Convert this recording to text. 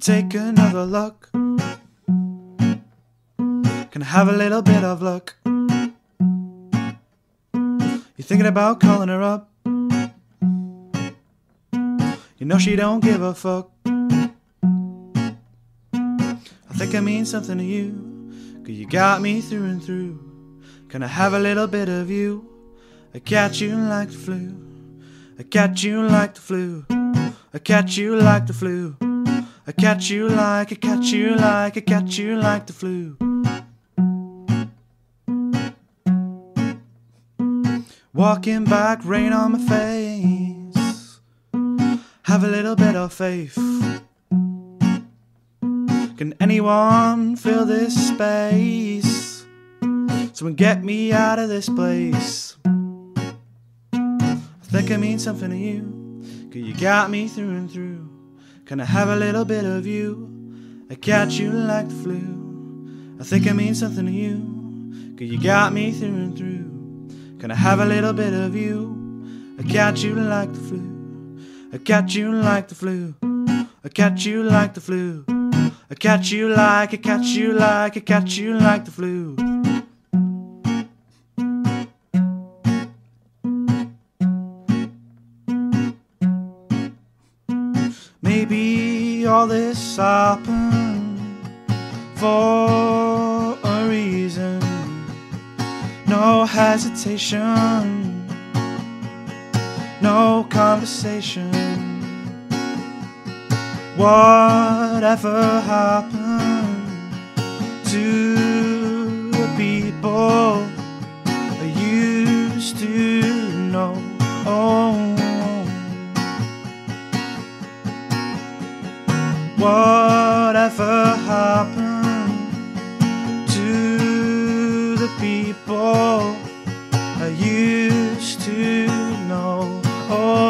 take another look? Can have a little bit of luck? You're thinking about calling her up? You know she don't give a fuck. I think I mean something to you, cause you got me through and through. Can I have a little bit of you? I catch you like the flu. I catch you like the flu. I catch you like the flu. I catch you like, I catch you like, I catch you like the flu. Walking back, rain on my face. Have a little bit of faith. Can anyone fill this space? Someone get me out of this place. I think I mean something to you, cause you got me through and through. Can I have a little bit of you? I catch you like the flu. I think I mean something to you, cause you got me through and through. Can I have a little bit of you? I catch you like the flu. I catch you like the flu. I catch you like the flu. I catch you like, I catch you like, I catch you like the flu. All this happened for a reason. No hesitation, no conversation. Whatever happened to the people I used to know? Oh. Whatever happened to the people I used to know? Oh,